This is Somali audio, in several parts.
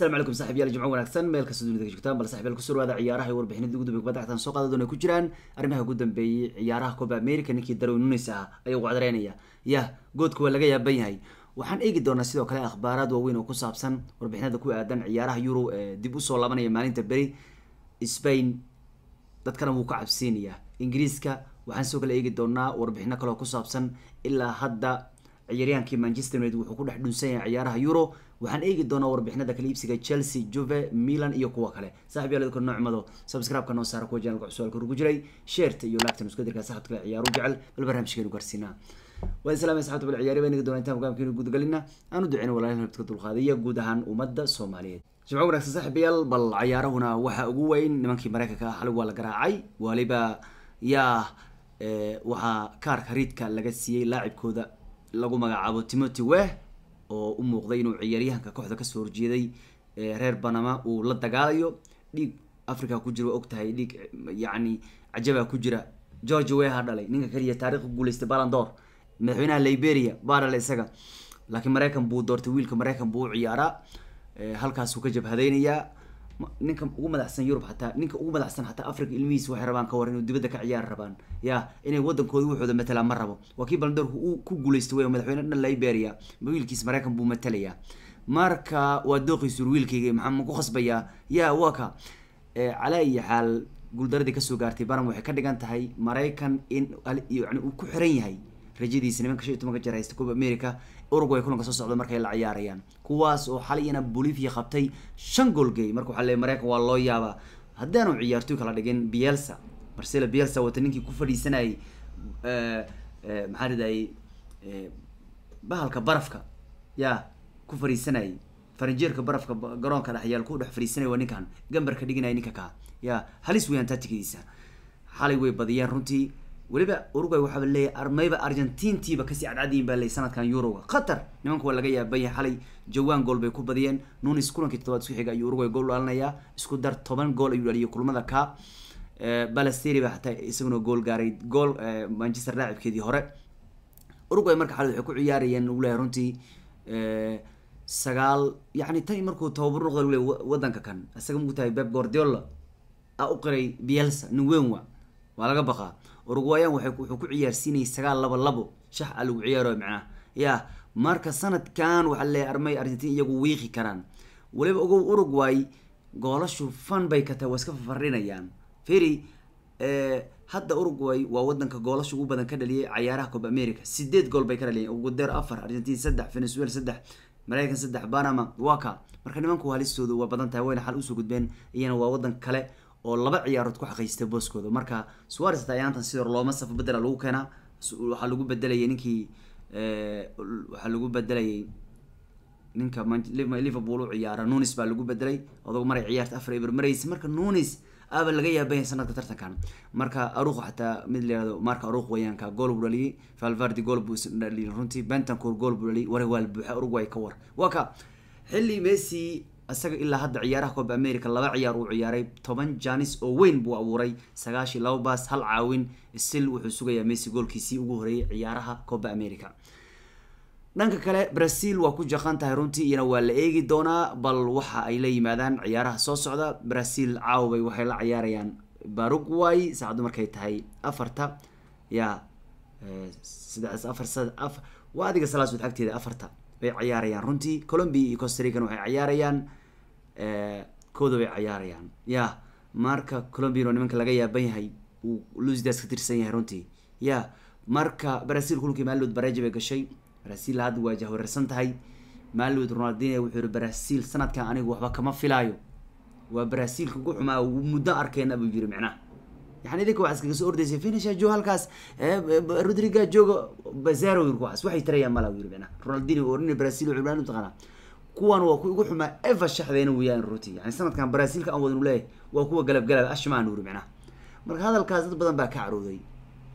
asalaamu calaykum saxib yaal jimco wanaagsan meel kasta dunida joogtaan bal saxib yaal ku soo dhawaada ciyaaraha iyo warbixinada ugu dambeya kubadda cagtan soo qaada doona ku jiraan arrimaha ugu dambeeyey ciyaaraha coba america ninkii darwin nunes ah ayuu wacdareynaya yah goodka waa laga yaaban yahay waxaan eegi doonaa sidoo kale akhbaaraad waaweyn oo ku saabsan warbixinada ku aadan ciyaaraha euro dib u soo laabanaya maalinta beri spain dadkana wuu ka cabsiinayaa ingiriiska waxaan sidoo kale eegi doonaa warbixino kale ku saabsan ilaa hadda ciyaaryahankii manchester united wuxuu ku dhex dhunsan yahay ciyaaraha euro. Waxaan eegi doonaa warbixinada kala iibsiga chelsea juve milan iyo kuwa kale. Saaxib noocmado subscribe-ka noo saara kuwa janalka cusub ku jiray. Sheerta iyo laagtan isku saxabta kale ciyaaru jecel. Bal barnaamijkeenu gaarsiinaa waa islaamay saxabta bal ciyaari baan eegi doonaa intaan hogaamkeenu gudagalina aan u duceyna walaalin habadka dulqaadaya guud ahaan ummadda soomaaliyeed. Jimco wanaagsan saaxiibayaal bal ciyaarahuna waxaa ugu weyn. Nimankii mareykanka ah xalig waa la garaacay. Waliba yaa waxaa kaarka riidka laga siiyey laacibkooda lagu magacaabo timothy weh oo u muuqday inuu ciyaaryahanka kooxda ka soo horjeeday reer banama uu la dagaalayo dhiig africa ku jira waa ogtahay dhiig yacni cajabaa ku jira. George weha dhalay ninka kaliya taarikh guuleystay balandor madaxweynaha liberia baa dhalay isaga. Laakiin maraykan buu doortay wiilka maraykan buu u ciyaaraa halkaasuu ka jabhadaynayaa ninka ugu madaxsan yurub hataa ninka ugu madaxsan hataa africa ilmihiis waxay rabaan ka war inuu dibadda ka ciyaari rabaan. Ya inay wadankooda wuxooda matalaan ma rabo. Waa kii balandoorka uu ku guuleystay wey madaxweyne dhan liberia. Wiilkiis maraykan buu matalayaa marka waa dooqiisur wiilkayga maxaa ma ku khasbayaa ya waa ka. Calaa iyo xaal guuldaradii ka soo gaartay baram waxay ka dhigan tahay maraykan in yani uu ku xiran yahay rajadiisa nimanka shan iyo tobanka jeer haysta coba america uruguay kulanka soo socda markay la ciyaarayaan. Kuwaas oo xalayina bolivia qabtay shan goolgey marka waxaa leey maraykan waa loo yaabaa. Haddaanu ciyaartoy kala dhigin bielsa. Marcelo bielsa wata ninkii ku fadhiisanayay maxaa ridayay bahalka barafka. Ya ku fadhiisanayay faranjeerka barafka garoonka dhexyaal ku dhex fadhiisanaya waa ninkan. Gambarka dhiganaya ninka kaa ya halis weeyaan taatikiisa xalay way badiyeen runtii weliba uruguay waxaaba leeyahay armayba argentintiiba ka sii cadcadiyin baa leeyay sanadkan euroga qatar nimanka waa laga yaaban yahay xalay jawaan gool bay ku badiyeen. Nunis kulankii toddobaad isku xiga ayuu uruguay gool dhalinayaa isku dar toban gool ayuu dhaliyay kulmada ka. Balasteri baa xataa isaguna gool gaaray. Gool manchester laacibkeedii hore. Uruguay marka xalay waxay ku ciyaarayeen lagu leeyahay runtii sagaal yani tan markuu tababar noqda lagu leeyahay wadanka kan. Isaga mugtahay beb guardiola a u qiray bielsa nin weyn wa. Waa laga baqaa waay wuxuu ku ciyaarsiinayay sagaal laba labo. Shax a lagu ciyaaro macnaha. Ya marka sanadkan waxaa leeyahay armay argentin iyagu wiiqi karaan. Weliba ogow uruguay goolashu fan bay ka waa iska fafardhinayaan feri hadda uruguay waa wadanka goolasha ugu badan ka dhaliyay cayaaraha coba america sideed gool bay ka dhaliyeen ugudeer afar argentin saddex venezuela saddex maraykan saddex panama waa ka marka nimanku halistooda waa badan tahay wayna xal u soo gudbeen iyana waa wadan kale oo laba ciyaarood ku xaqiystay booskooda. Marka suares hata ayaantan sidor looma safo bedela lagu keenaa waxaa lagu bedelayay ninkii waxaa lagu bedelayay ninka liverpool u ciyaara. Nunis baa lagu bedelay odago maray ciyaarta afar eber maraysa marka nunis aaba laga yaabanya sanadka tartankan. Marka aruqo xataa mid layihahdo marka aruq wayaanka gool buu dhaliyay. Valvardi gool buu dhaliyay runtii. Bentancour gool buu dhaliyay. Ware waa buuxa uruguay ka war. Waa ka xilli messi isaga ilaa hadda ciyaaraha coba america laba ciyaar uu ciyaaray. Toban janis oo weyn buu abuuray. Sagaashii laba baas hal caawin. Still wuxuu sugayaa messi goolkiisii ugu horeeyay ciyaaraha coba america. Dhanka kale brazil waa ku jaqan tahay runtii iyana waa la eegi doonaa bal waxa ay la yimaadaan ciyaaraha soo socda. Brazil caawbay waxay la ciyaarayaan baruguay saacaddu markay tahay afarta ya saddex afar waa adiga salaasud agteeda afarta bay ciyaarayaan runtii. Colombia iyo costarican waxay ciyaarayaan kooda bay ciyaarayaan ya marka colombiano nimanka laga yaaban yahay uu lusidas ka tirsan yahay runtii. Ya marka brazil kulankii maalod bareja bay gashay. Brazil hadda waa jahwareersan tahay. Maalod ronaldine wuxuu yihi brazil sanadkan anigu waxba kama filaayo. Waa brazilka ku xumaa muddo arkeyna buu yiri micnaha. Yani idinka waxaa iskaga soo ordaysay finisha joog halkaas. Rodriga jooga bazaro yiri kuwaas waxay tarayaan mala yiri micnaha. Ronaldine oo nin brazil wuxuu dhan taqaana kuwan waa ku ugu xumaa eva shaxdeena weeyaan ruti yani sanadkan brazilka aan wadan leeyahay waa kuwa galab galab ashmaan yiri micnaha marka hadalkaas dad badan baa ka carooday.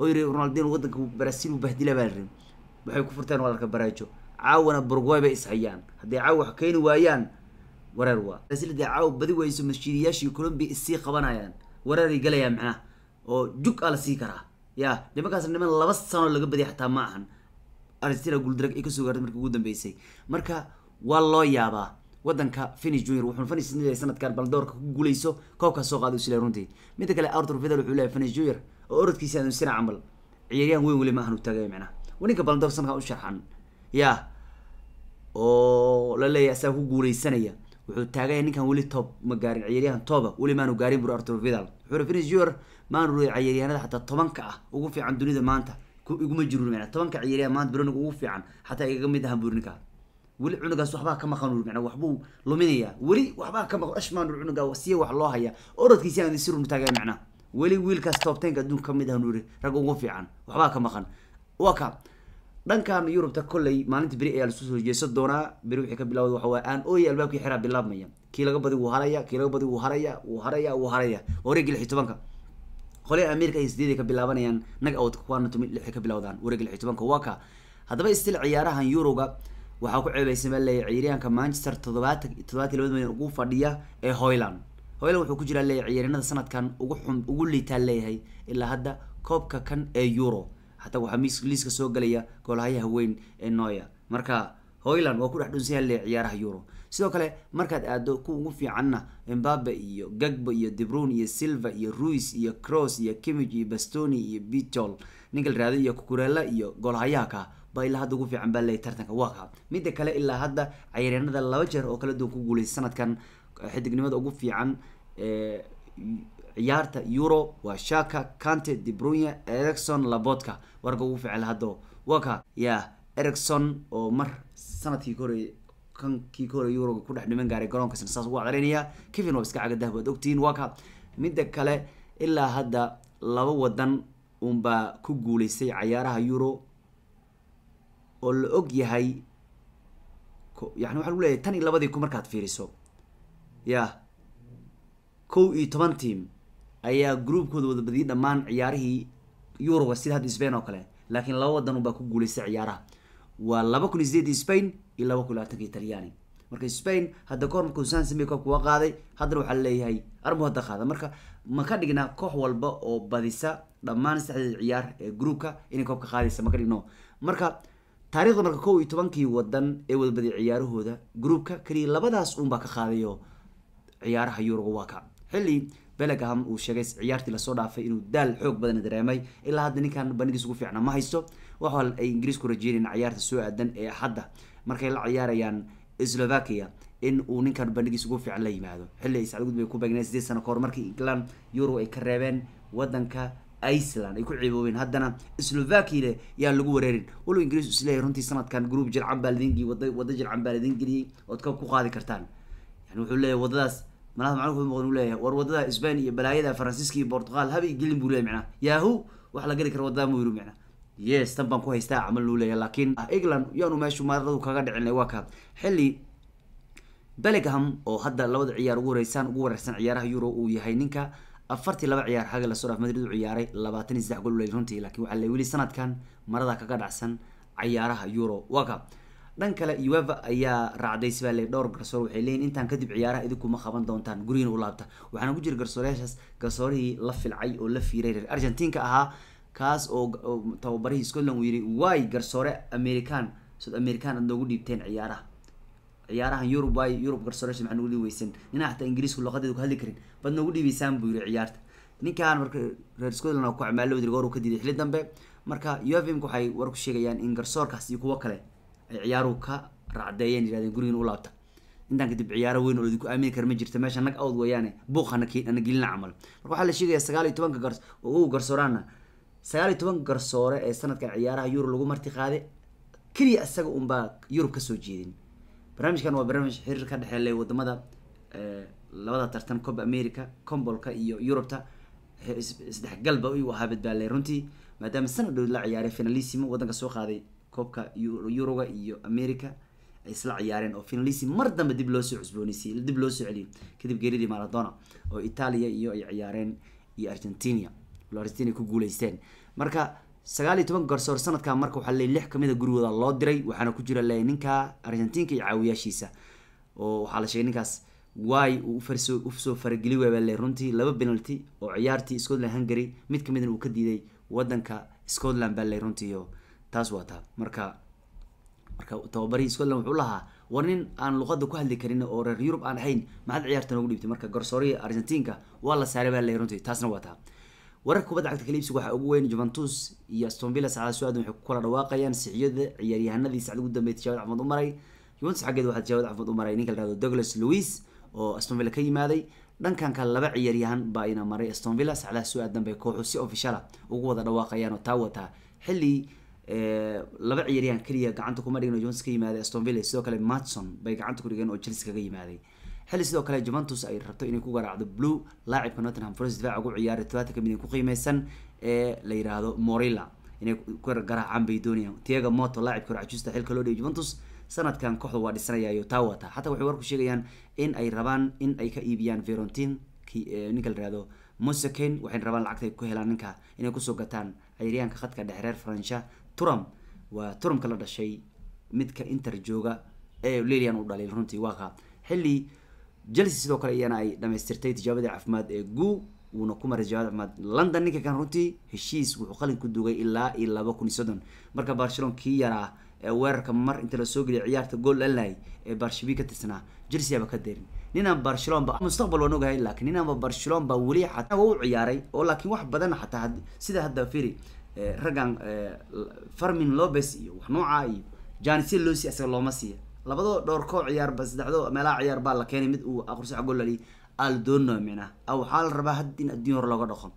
Oo yiri ronaldine wadanka brazil uu bahdila baa lirin waxay ku furteen walaalka bareejo caawana burguay bay ishayaan hadday caaw wax keeni waayaan wareer waa. Brazil hadday caaw badi weyso masjiidiyaashii colombia isii qabanayaan wareeray galayaan macnaha. Oo jug a la sii karaa. Ya nimankaas niman laba sano laga badiya xataa ma ahan. Argentina guuldarag ay ka soo gaartay markii ugu dambeysay. Marka waa loo yaabaa. Wadanka finish junior wuxuu finish leeyahay sanadkan baldoorka ku guuleyso koobkaas soo qaaday isle runtii. Midda kale arthur vidal wuxuu leeyahay finish junior oo orodkiisa aanu sina camal. Ciyaaryahan weyn weli ma ahanu tagay macnaha. Waninka baldoor sanadkan u sharxan ya oo la leeyahay asaga ku guuleysanaya wuxuu taagaya ninkan weli toob ma gaarin ciyaaryahan tooba weli maanu gaarin bur arthur vidal. Wuxuu finish junior maanu ruy ciyaaryahanada xataa tobanka ah ugu fiican dunida maanta. Iguma jiru macna tobanka ciyaaryahan maanta broniga ugu fiican xataa igaga mid ahan buri ninka weli cunugaas waxbaa ka maqan macna waxbuu luminaya weli waxbaa ka maqan ashmaan cunuga siya wax loo haya orodkiisi aan si run taagay macna. Weli wiilkaas top tenka adduunka ka mid ahan uri rag ugu fiican waxbaa ka maqan. Waa ka dhankan yurubta kolley maalinta beri ayaa lasu soo doonaa. Beri wixii ka bilawda waxa waaye aan ooya albaabkii xiraa bilaabmaya. Kii laga badi wuu haraya kii laga badi wuu haraya wuu haraya wuu haraya. Wareegii lix iyo tobanka qolyaha america ay sideeday ka bilaabanayaan nag out kuwaana tumi lixi ka bilowdaan wareegii lix iyo tobanka waa ka haddaba stil ciyaarahan yuroga waxaa ku ceebeysan baa leeyahay ciyaaryahanka manchester toddobaatan toddobaatan labada milyan ugu fadhiya ee hoyland hoyland wuxuu ku jiraa leeyahay ciyaaryanada sanadkan ugu xun ugu liitaa leeyahay ilaa hadda koobka kan ee euro. Xataa waxaa mis liiska soo galaya goolhayaha weyn ee noya marka hoyland waa ku dhex dhunsan yaha leeyahay ciyaaraha euro. Sidoo kale markaad aado ku ugu fiicanna embabe iyo gagbo iyo debrun iyo silva iyo ruis iyo cross iyo kimig iyo bastoni iyo bitol ninka raado iyo kukurela iyo goolhayaha ka baa ilaa hadda ugu fiican baa leeyahy tartanka. Waa midda kale ilaa hadda cayaaryaanada laba jeer oo kala duwan ku guuleystay sanadkan xidignimada ugu fiican ciyaarta euro waa shaka cante debrunya ericson labotka warga ugu fiican haddo. Waa ka ya ericson oo mar sannadkii kahore kankii kahore euro ku dhex dhiman gaaray garoonkaasna saas ugu cadareynaya kevin waa iska cagadah waad ogtihiin waa ka midda kale ilaa hadda laba wadan unbaa ku guuleystay cayaaraha euro oo la og yahay yani waxa lagu leeyahay tan iyo labadii ku markaad fiiriso. Ya. Kow iyo toban team ayaa groupkooda wada badiyay dhammaan ciyaarihii euroga sida hadda spain oo kale. Laakiin laba wadan unbaa ku guuleystay ciyaaraha. Waa laba kun iyo sideedii spain iyo laba kun labaatanka italyaani marka spain hadda kahor markuu san samey koobka waa qaaday haddana waxaa leeyahay armu hadda qaada marka ma ka dhigna koox walba oo badisa dhammaan saddexdeeda ciyaar ee groupka inay koobka qaadaysa ma ka dhigno. Marka taarikhda marka kow iyo tobankii wadan ee wada badiyay ciyaarahooda groupka keliya labadaas unbaa ka qaadayo ciyaaraha euroga waa ka xilli bellingham uu sheegay ciyaartii la soo dhaafay inuu daal xoog badan dareemay ilaa hadda ninkan bandhigiis ugu fiicna ma haysto. Waxa ay ingiriisku rajeynayaan ciyaarta soo aadan ee hadda markay la ciyaarayaan slovakia in uu ninkan bandhigiis ugu fiican la yimaado. Xilli ay sacad gudbay ku beegneen sideed sano kahor markii england euro ay ka reebeen wadanka iceland. Ay ku ciiboobeen haddana slovakia yaa lagu wareerin. Walow ingiriis is leeyahay runtii sanadkan group jilcan baa ladin wada jilcan baa ladin geliyey ood ka ku qaadi kartaan. Yani wuxuu leeyahay wadadaas malaha macnuhu wuxuu muuqdan uu leeyahay. War waddada spain iyo balaayada faransiiska iyo portugal haba gelin buu leeyahay macnaha. Yahu wax la geli kara waddada mu yiri macnaha. Yes tan baan ku haystaa camal luu leeyahay laakiin england yaanu meeshu maaradu kaga dhicin waa ka. Xilli bellingham oo hadda labada ciyaar ugu horeysaan ugu wareersan ciyaaraha euro uu yahay ninka afartii laba ciyaar xagga la soo dhaaf madrid u ciyaaray labaatan iyo saddex gol uley runtii laakiin waxaa le weli sanadkan marada kaga dhacsan ciyaaraha euro. Waa ka dhan kale ueva ayaa raacday sibale dhowr garsoor waxay leeyihiin intaan kadib ciyaaraha idinkuma qaban doontaan gurigiina u laabta. Waxaana ku jira garsoorayaashaas garsoorihii la filcay oo la fiiray reer argentinka ahaa kaas oo tababarihii scotland uu yidhi way garsoore american south american aad noogu dhiibteen ciyaaraha ciyaarahan yurub waay yurub garsooreyaasha maxaa dhiibi weysan ninaa xataa ingiriisku luqadeeda ku hadli karin baad noogu dhiibaysaan buu yidhi ciyaarta. Ninkan marka reer scotland ku camaalo wadi goor uu ka diiday. Xilli dambe marka uvmk waxay war ku sheegayaan in garsoorkaas iyo kuwo kale ay ciyaaruhu ka raacdeeyeen yidhahdeen gurigiina u laabta. Intaan kadib ciyaaro weyn oo idinku aamini kara ma jirta. Meesha nag awd weeyaane buuq hana hana gelina camal. Marka waxaa la sheegaya sagaal iyo tobanka gars oo garsooraana sagaal iyo tobanka garsoore ee sanadkan ciyaaraha euro lagu marti qaaday keliya isaga unbaa yurub ka soo jeedin barnaamijkan waa barnaamij xiriir ka dhexeeya waddamada labada tartan cob america combolka iyo yurubta. Isdhexgalba u ahaa badbaalay runtii maadaama sanad dhow la ciyaaray finalissimo. Wadanka soo qaaday koobka yuroga iyo america ay isla ciyaareen oo finalissi mar dambe dib loosoo cusbooneysiy dib loo soo celiyay kadib geeridii maradona oo italia iyo ay ciyaareen iyo argentina. Argentina ku guuleysteen. Marka sagaal iyo toban garsoor sanadkan marka waxaa leey lix ka mid gurigooda loo diray waxaana ku jira leey ninka argentinka iyo caawiyaashiisa oo waxaa la sheegay ninkaas way uu u soo farageli waay baa leey runtii laba penalty oo ciyaartii scotland hungary mid kamidna uu ka diiday wadanka scotland baa leey runtii taas waa taa marka marka tababarihii scotland wuxuu lahaa war nin aan luqada ku hadli karin oo reer yurub aan ahayn maxaad ciyaarta noogu dhiibtay marka garsooriya argentinka waa la saaray baa leeyahay runtii taasna waa taa wararka kubadda cagta kaliibsiga waxaa ugu weyn juventus iyo aston villa saacada su'aadan waxay ku kala dhawaaqayaan sixiyada ciyaaryahanadii sacda ugu dambeeyay tijaabada cafmad u maray. Juventus xaggeeda waxaa tijaabada cafmad u maray ninka la yihahdo douglas louis oo aston ka yimaaday. Dhankan kale laba ciyaaryahan baa ina maray aston villa saacadaha su'aadan bay kooxu si officiala ugu wada dhawaaqayaan oo taa wataa xilli laba ciyaaryahan keliya gacanta kuma dhigin oo juventus ka yimaaday aston sidoo kale matson bay gacanta ku dhigeen oo chelsea kaga yimaaday xilli sidoo kale juventus ay rabto inay ku garaacdo blue laacibka nottingham forest difaaca ugu ciyaaray todobaatan ka mid ku qiimeysan ee la yiraahdo morilla. Inay garaacaan bay doonayaan tiaga moto laacibka hore cajuusta xilka loo dhigay juventus sanadkan kooxda waa dhisanayaayo taa wata xataa waxay warku sheegayaan in ay rabaan in ay ka iibiyaan verontin ninka la yihahdo mosaken waxayna rabaan lacagta ay ku helaan ninka. Inay ku soo gataan ciyaaryahanka khadka dhexe faransha. Turam waa turamka la dhashay midka inter jooga ee lilian u dhalay runtii waa ka. Xilli chelsea sidoo kale iyana ay dhamaystirtay tijaabadii caafimaad ee guu wuuna ku maray tijaabada caafimaad london ninka kan runtii. Heshiis wuxuu qalin ku dugay ilaa iyo laba kun iyo soddon. Marka barcelona kii yaraa ee weerarka mar inta la soo geliyay ciyaarta gool dhalinay ee barshabi ka tirsanaa chelsea aba ka derin. Ninaan barcelona ba mustaqbal waan ogahay laakiin ninaanba barcelona ba weli xataa u ciyaaray oo laakiin wax badan xataa sida hadda firi raggan farmin lopez iyo wax nooca iyo janisi losi asaga looma siiya labadoo dhowr koo ciyaarba saddexdo meelaha ciyaar baa la keenay mid uu aqriso gool lali al doono micnaa a waxaa la rabaa had in adduun hore looga dhaqo?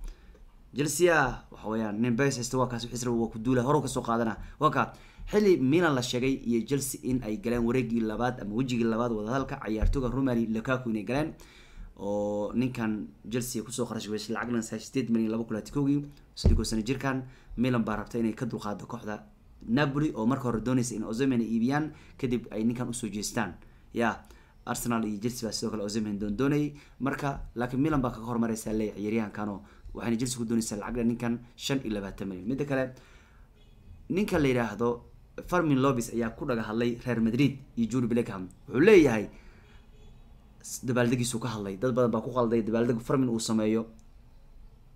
Chelsea waxa weeyaan nin bes haysta waa kaas wixisra waa ku duula hore ka soo qaadana. Waa ka xilli milan la sheegay iyo chelsea in ay galeen wareegii labaad ama wejigii labaad wadahadalka ciyaartooga romali lukaku inay galeen oo ninkan chelsea ku soo qarashay weys lacagna sideed milyan laba kulaati kowgii sidii sano jirkan milan baa rabta inay ka dulqaado kooxda napoli oo marka hore doonaysa in ozemen iibiyaan kadib ay ninkan u soo jeestaan. Ya arsenal iyo chelsea baa sidoo kale ozemen doon marka laakiin milan baa kaga hormareysa leeya ciyaaryahankano waxayna chelsea ku doonaysaa lacagna ninkan shan iyo labaatan milyan. Midda kale ninka la yidhaahdo farmin lobis ayaa ku dhaga hadlay reer madrid iyo juri blackham wuxuu leeyahay dabaaldegiisuu ka hadlay. Dad badan baa ku qalday dabaaldeg farmin uu sameeyo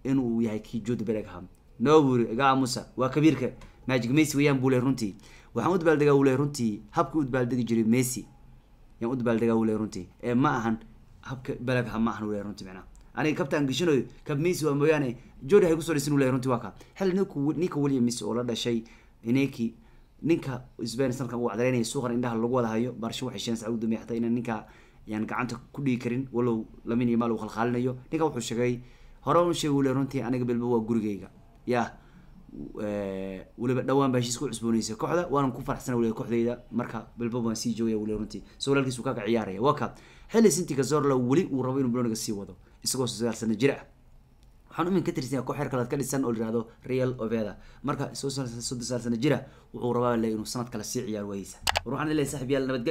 inuu yahay kii jude bellingham. No buri iga musa waa kabiirka magic messi weeyaan buu runtii. Waxaan u dabaaldegaa uu runtii. Habka u dabaaldegi jiray messi. Yaan u dabaaldegaa uu runtii. Ee ma ahan habka bellingham ma ahan uu leey runtii macnaa aniga kabtaan gishanayo kab messi waa mooyaane jodi hay ku soo dhisin uu runtii waa ka. Xilli ninku ninka william messi oo la dhashay ineki ninka sbain sanadkan uu cadareynaya suuqan indhaha lagu wada hayo barsho waxay sheen saca u xataa inaan ninka yaan gacanta ku dhigi karin walow lamin iyo maal uu khalkhaalinayo ninka wuxuu sheegay hore un sheegay uu runtii aniga bilba waa gurigeyga. Ya weliba dhawaan baa heshiis ku cusbooneysay kooxda waanan ku faraxsana weliba kooxdeyda marka bilba waan sii joogaya weliba runtii isagoo walaalkiisu kaga ciyaaraya waa ka xilli sintika zorla weli uu rabo inuu biloniga sii wado isagoo sagaal sano jir ah waxaan umin ka tirsan koox xeer kalead ka dhisan oo layihahdo real oveda marka soddon sano jira wuxuu rabaa le inuu sanad kale sii ciyaar waayeysa war waxaan leeyahay saaxib yaal nabadgel